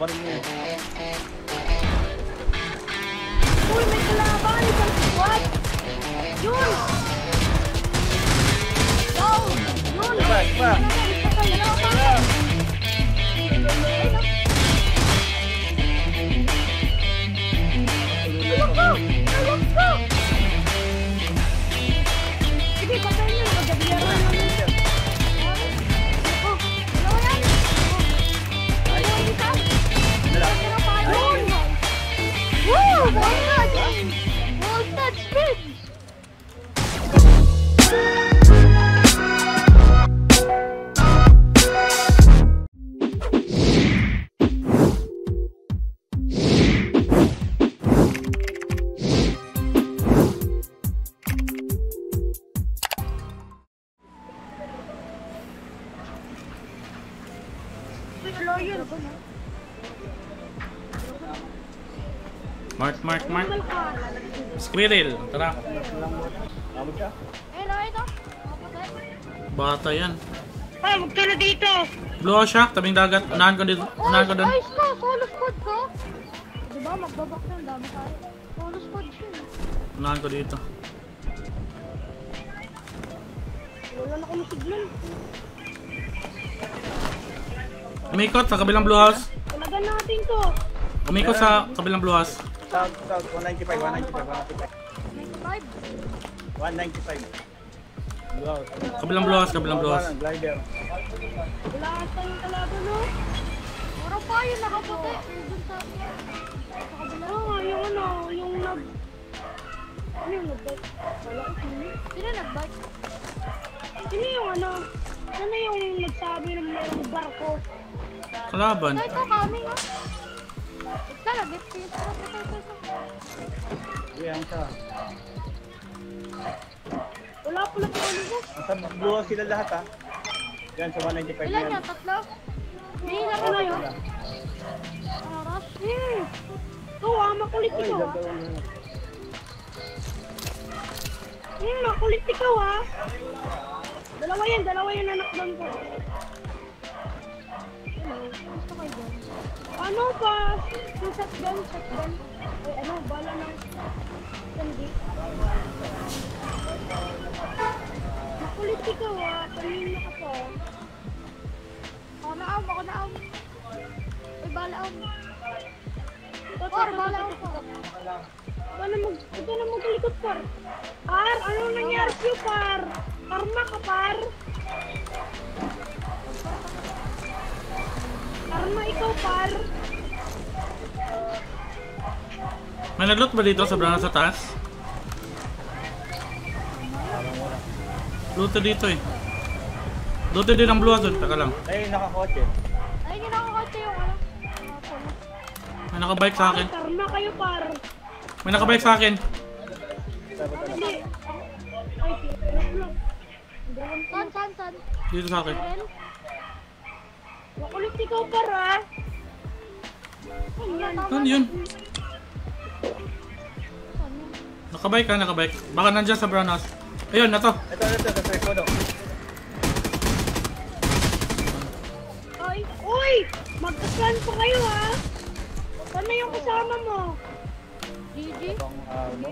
bottom Yun. Mark, mark, mark. Squirrel. Tara. Eh, no, ito. Bata yan. Ah, huwag ka na dito. Blue Shack, tabing dagat. Unahan ko dito. Unahan ko doon. Ayos ka, solo squad ka. Diba, magbabak na, ang dami tayo. Solo squad siya. Unahan ko dito. Wala na kami signal. Umikot sa kabilang Blue House. Talagan natin to. Umikot sa kabilang Blue House. South, south, 195, 195, 95. 195. 195. Blue house. Kabilang Blue House, kabilang Blue House. Ano, Glider. Wala ata yung talaga, no? Puro pa yung nakaputi. Yung dun sa... Kabila. Yung ano, yung nag... Ano yung nag-bike? Wala ko sino. Sino nag-bike? Sino yung ano? Sino yung nagsabi ng mayroong barko? Kalaban. Ito, kami nga. Ito, lagit siya. Ito, ito, ito, ito. Yan siya. Wala pala po ano ko. Nasa blue sila lahat ha. Yan sa 195 Ilan yan. yan? Tatlo? Hindi na ko na yun. Aras. Hmm. Ito ah, makulit ikaw ah. Hmm, makulit ikaw ah. Dalawa yan, dalawa yan anak doon ko. Ano pa? Yung shotgun, shotgun. Ay, ano, bala ng sandi. Makulit ikaw ah, kanina ka pa. Ako na am, ako na am. Ay, bala am. Par, bala am pa. Na mag, ito na maglikot par. Par, ano nangyari sa'yo par? Karma ka par. Karma May nagloot ba dito sa brana sa taas? Loot dito eh. Loot din ang Blue doon. Taka lang. Ay, nakakotse. Ay, ginakakotse yung ano. May nakabike sa akin. Karma kayo par. May nakabike sa akin. Hindi. Ay. San, san, san? Dito sa akin. Makulit ikaw par ah. Ano yun? Nakabike ka, nakabike. Baka nandyan sa brown house. Ayun, na to. Ito, ito, ito, sa rekodo. Ay, uy! Magkaslan pa kayo ha! Saan na yung kasama mo? Itong, ah, ano?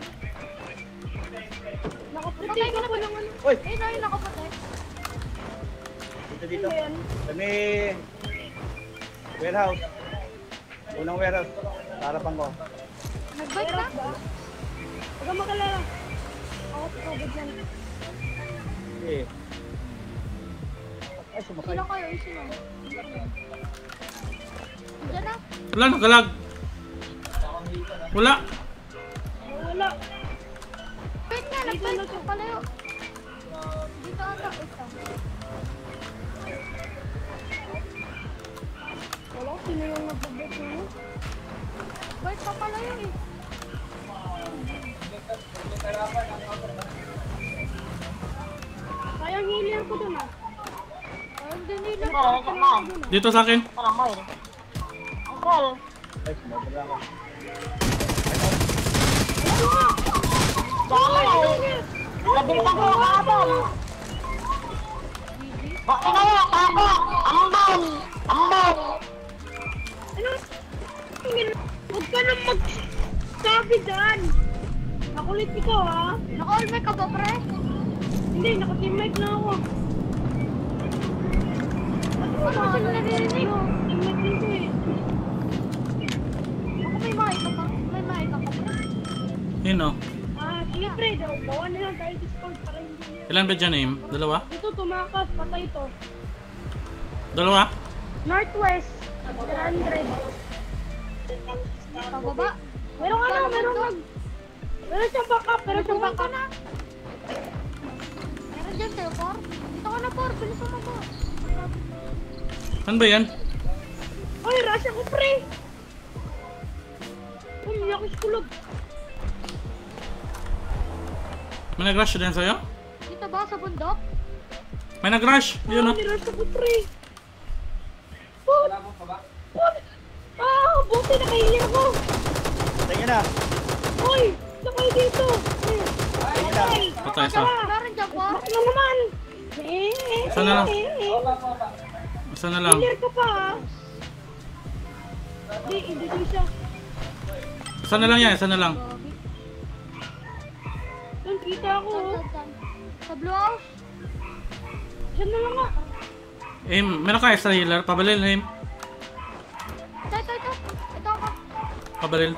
Nakaputi ka pa ng ano? Uy! Eh, na yung nakaputi. Dito, dito. Ano? Sa may warehouse. Unang warehouse. Harapan ko. Nag-bike na? Huwag kang makalala. Ako sa kabod yan. Ay, sumakay. Sino kayo? Sino? Diyan na. Wala, nakalag. Wala. Wala. Wait nga, nag-bike ka palayo. Dito ata. Ito. Wala, sino yung nag-bike Bike pa pala yun eh. Sayang healer ko dun ah. Sayang din healer ko. Dito sa akin. Uncle. Nabinta ko ang kapon. Bakit na yun, kako? Ambon! Nang magsabi dyan. Nakulit ikaw ha. Naka-all mic ka ba, pre? Hindi, naka-team mic na ako. Ano ba kasi naririnig? Team mic dito eh. Ako may mic ka pa. May mic ka pa, pre. Yun oh. Ah, sige pre, daw. Bawa na lang tayo Discord para hindi niya. Ilan ba dyan aim? Dalawa? Ito, tumakas. Patay to. Dalawa? Northwest. 100. Pababa. Merong ano, merong mag... Meron siyang backup, meron siyang backup. na. Meron dyan sa'yo, Por. Dito ka na, Por. Bilis mo po. Saan ba yan? Ay, rush ako, pre. Uy, yakis kulog. May nag-rush din sa'yo? Dito ba, sa bundok? May nag-rush! Yun Ah, oh. nirush ako, pre. Put! Put! Ah, buti nakahilir ako. Tingin na. Uy, nakay dito. Tingin na. Patay isa. Meron dyan, Por. Bak na naman. Eh, eh, Isa na lang. eh, eh. Isa na lang. Clear ka pa ah. Hindi, hindi din siya. Isa na lang yan, isa na lang. Doon kita ako. Sa blue house? Siya na lang nga. Aim, meron ka extra healer? Pabalil, aim. Pabalil.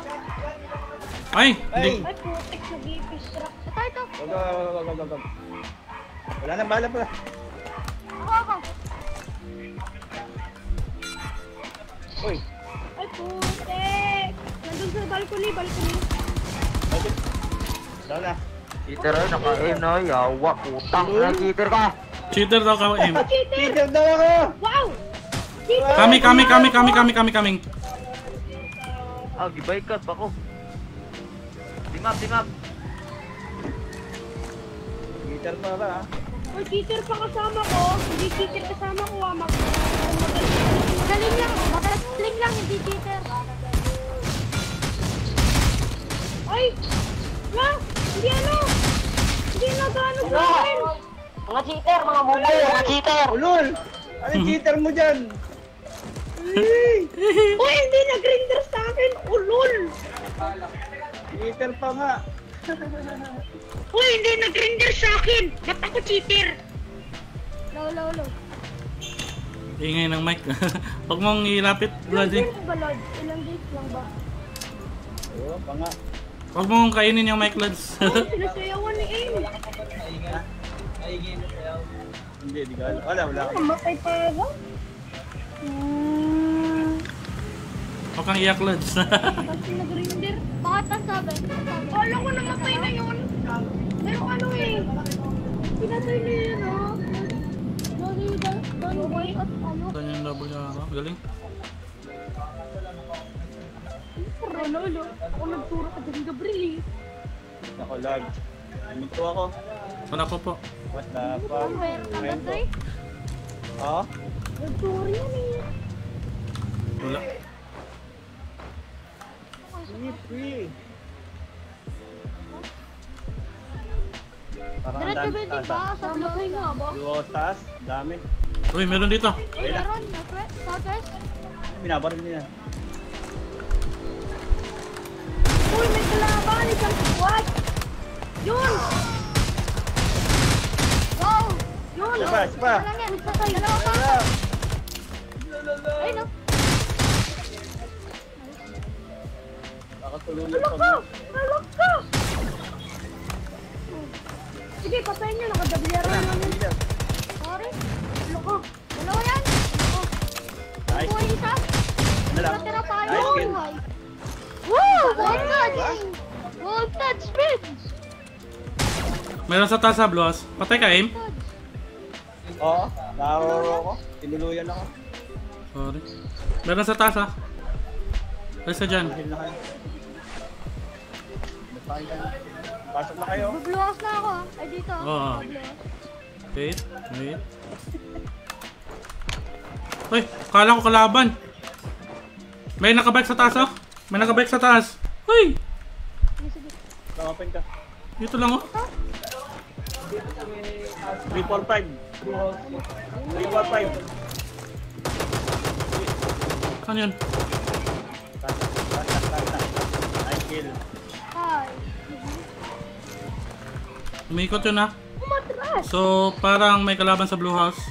Ay! Hindi. Ay, putik na gipis truck. Ito, ito. Go, go, go, go, go, go. Wala nang bala pa. Ako, ako. Uy. Ay, putik. Nandun sa balcony, balcony. Okay. Down na. Cheater ay naka-aim na yawa putang na cheater ka. Cheater daw ka, aim. Cheater! Daw ako! Wow! Kami, kami, kami, kami, kami, kami, kami. Ah, gibay ka pa ko. Team up, team up. Cheater pa ba ha? Ay, cheater pa kasama ko. Hindi cheater kasama ko, ah. Mag... Galing lang. Makaling lang, hindi cheater. Ay! La! Hindi ano! Hindi nagano sa akin! Mga cheater, mga bubo, mga cheater. Ulol! Ano yung cheater mo dyan? Uy, hindi nag-render sa akin! Ulol! Cheater pa nga. Uy, hindi nag-render sa akin! Ba't ako cheater? Low, low, low. Ingay ng mic. Huwag mong ilapit, Ilang bloody. days ba, Lord? Ilang days lang ba? Oo, pa nga. Huwag mong kainin yung mic, lads. Oh, sinasayawan ni Aim. Hindi, di alam. Wala, wala. Namatay pa ako. Hmm. Huwag kang iyak. Kasi nag-render. Bakit ang sabi? Kala ko namatay na yun. Pero ano eh. Pinatay na yun oh. Don't wait at ano. Saan yung double niya ako? Galing. Ano, ano? Ako nagturo ka dyan, Gabriel eh. Ako, lag. Minto ako. Wala ko po. What the fuck? Minto. Trey? Oo? Nagturo yan eh. Wala. Free. Parang Diretso dami taas, ba? Sa nga ba? Yung taas, dami. Uy, meron dito. Uy, meron. Southwest? Binabaril niya. Uy, may kalaban! Isang squad! Yun! Wow! Yun! Isa pa, isa pa. Dalawa pa. Ay, no. Pa ka! mo. Alok ka! Sige, patayin nyo. Nakadablero na namin. Sorry. Dalawa yan. Oh. Nice. Buhay isa. Ano lang? Tira tayo. Nice. Woo! One touch! One touch, Vince! Meron sa taas ha, Blues. Patay ka, aim. Oo, nakawaro ako. Tinuluyan ako. Sorry. Meron sa taas ha. Ay, sa dyan. Heal na kayo. Pasok na kayo. Magluwas na ako. Ay, dito. Oo. Wait, wait. Uy, kala ko kalaban. May nakabike sa taas oh. May nakabike sa taas. Uy. Tamapan ka. dito lang oh. 3, 4, 5. 3, 4, 5. Saan yun? Taas, taas, taas, taas. Umikot yun ah. Umatras! So, parang may kalaban sa blue house.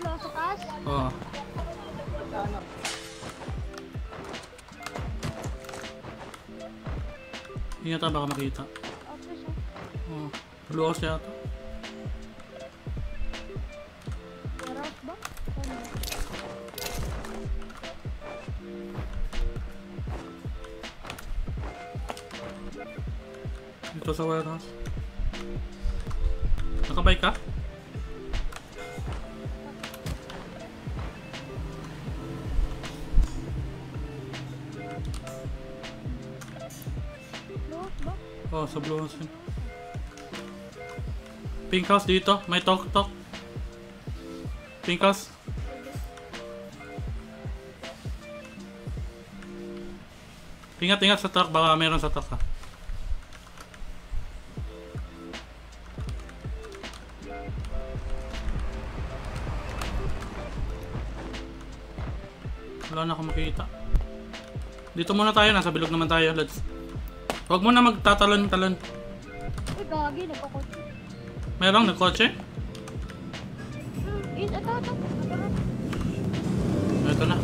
Sa taas. Oo. Ingat ah, baka makita. Oo. Blue house yata. Warehouse ba? Ano? Dito sa warehouse. Nakabay ka? Blow ba? Oo, sa blue house yun. Pink house dito. May talk talk. Pink house. Ingat-ingat sa truck. Baka meron sa truck ah. Wala na akong makita. Dito muna tayo. Nasa bilog naman tayo. Let's... Huwag mo na magtatalon-talon. Uy, gagi. Nagkakotse. Merong nagkotse? Hmm, ito, ito, ito. Ito. Ito na.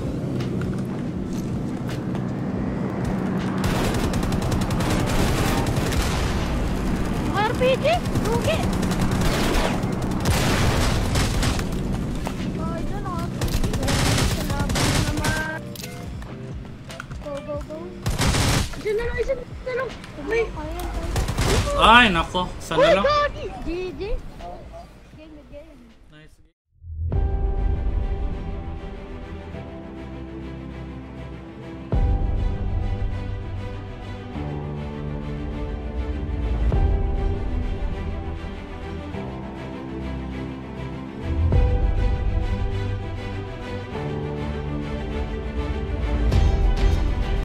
RPG! Rugi! Ayan. Ay, nako. Saan na lang? GG. Game, game. Nice.